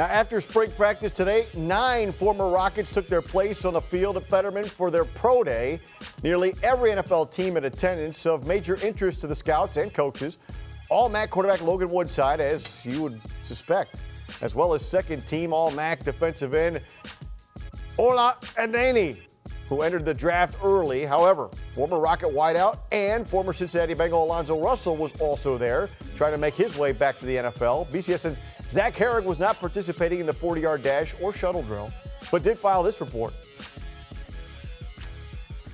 Now, after spring practice today, nine former Rockets took their place on the field at Fetterman for their pro day. Nearly every NFL team in attendance of major interest to the scouts and coaches. All MAC quarterback Logan Woodside, as you would suspect, as well as second team All MAC defensive end Ola Adeniyi, who entered the draft early. However, former Rocket wideout and former Cincinnati Bengal Alonzo Russell was also there, trying to make his way back to the NFL. BCSN's Zach Harig was not participating in the 40 yard dash or shuttle drill, but did file this report.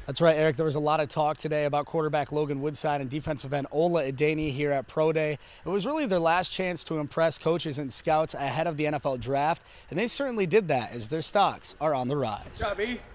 That's right, Eric. There was a lot of talk today about quarterback Logan Woodside and defensive end Ola Adeniyi here at Pro Day. It was really their last chance to impress coaches and scouts ahead of the NFL draft, and they certainly did that as their stocks are on the rise.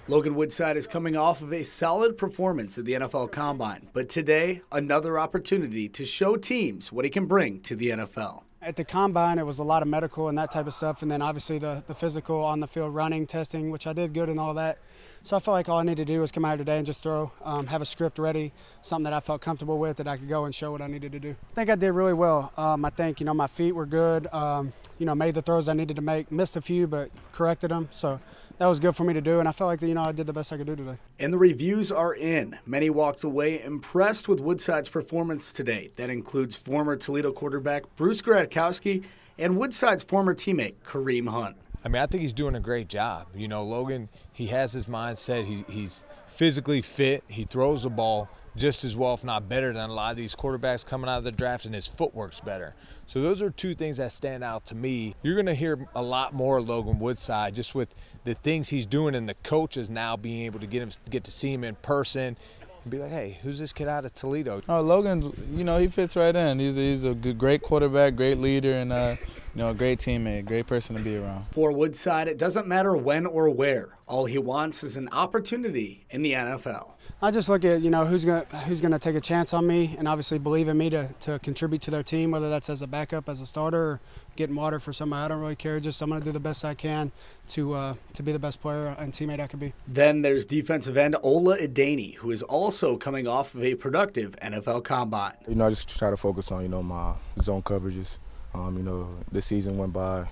Logan Woodside is coming off of a solid performance at the NFL Combine, but today, another opportunity to show teams what he can bring to the NFL. At the combine, it was a lot of medical and that type of stuff, and then obviously the, the physical on the field running, testing, which I did good and all that. So I felt like all I needed to do was come out here today and just throw, um, have a script ready, something that I felt comfortable with that I could go and show what I needed to do. I think I did really well. Um, I think you know my feet were good. Um, you know, made the throws I needed to make, missed a few, but corrected them. So that was good for me to do, and I felt like you know I did the best I could do today. And the reviews are in. Many walked away impressed with Woodside's performance today. That includes former Toledo quarterback Bruce Gradkowski and Woodside's former teammate Kareem Hunt. I mean, I think he's doing a great job. You know, Logan, he has his mindset. He, he's physically fit. He throws the ball just as well, if not better, than a lot of these quarterbacks coming out of the draft, and his footwork's better. So those are two things that stand out to me. You're going to hear a lot more Logan Woodside just with the things he's doing, and the coaches now being able to get him get to see him in person. And be like, hey, who's this kid out of Toledo? Oh, Logan, you know, he fits right in. He's a, he's a good, great quarterback, great leader, and uh, you know, a great teammate, great person to be around. For Woodside, it doesn't matter when or where. All he wants is an opportunity in the NFL. I just look at you know who's gonna who's gonna take a chance on me and obviously believe in me to, to contribute to their team, whether that's as a backup, as a starter, or getting water for somebody. I don't really care. Just I'm gonna do the best I can to uh, to be the best player and teammate I can be. Then there's defensive end Ola Adeniyi, who is also coming off of a productive NFL combine. You know, I just try to focus on you know my zone coverages. Um, you know, the season went by.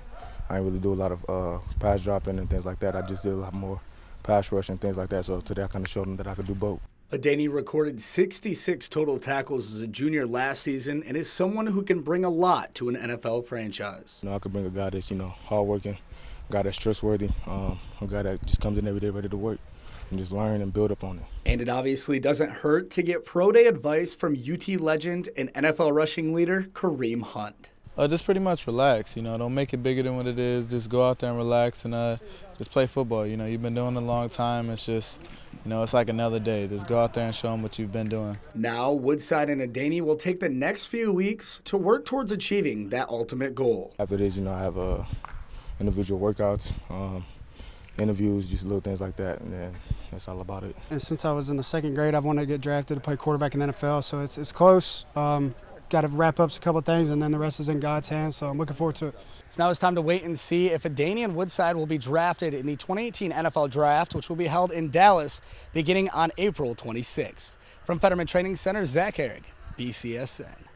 I didn't really do a lot of uh, pass dropping and things like that. I just did a lot more pass rush and things like that. So today I kind of showed them that I could do both. Adeniyi recorded 66 total tackles as a junior last season and is someone who can bring a lot to an NFL franchise. You know, I could bring a guy that's, you know, hardworking, a guy that's trustworthy, um, a guy that just comes in every day ready to work and just learn and build up on it. And it obviously doesn't hurt to get pro day advice from UT legend and NFL rushing leader Kareem Hunt. Uh, just pretty much relax, you know, don't make it bigger than what it is. Just go out there and relax and uh, just play football. You know, you've been doing it a long time. It's just, you know, it's like another day. Just go out there and show them what you've been doing. Now, Woodside and Adeniyi will take the next few weeks to work towards achieving that ultimate goal. After this, you know, I have uh, individual workouts, um, interviews, just little things like that, and then that's all about it. And since I was in the second grade, I've wanted to get drafted to play quarterback in the NFL, so it's, it's close. Um, got to wrap up a couple things, and then the rest is in God's hands. So I'm looking forward to it. So now it's time to wait and see if Adeniyi Woodside will be drafted in the 2018 NFL Draft, which will be held in Dallas beginning on April 26th. From Fetterman Training Center, Zach Harig, BCSN.